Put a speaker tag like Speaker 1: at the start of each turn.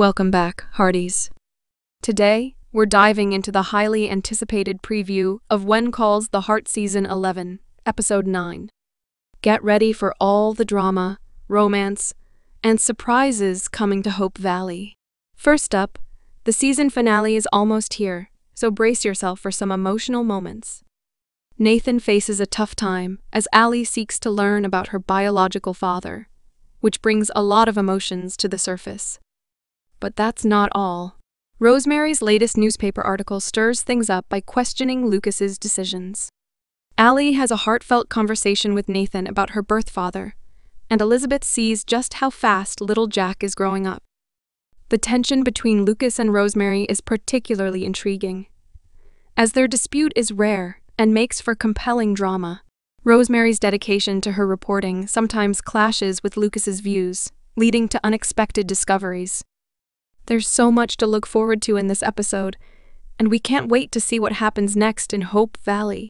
Speaker 1: Welcome back, Hearties. Today, we're diving into the highly anticipated preview of When Calls the Heart Season 11, Episode 9. Get ready for all the drama, romance, and surprises coming to Hope Valley. First up, the season finale is almost here, so brace yourself for some emotional moments. Nathan faces a tough time as Allie seeks to learn about her biological father, which brings a lot of emotions to the surface. But that's not all. Rosemary's latest newspaper article stirs things up by questioning Lucas's decisions. Allie has a heartfelt conversation with Nathan about her birth father, and Elizabeth sees just how fast little Jack is growing up. The tension between Lucas and Rosemary is particularly intriguing, as their dispute is rare and makes for compelling drama. Rosemary's dedication to her reporting sometimes clashes with Lucas's views, leading to unexpected discoveries. There's so much to look forward to in this episode, and we can't wait to see what happens next in Hope Valley.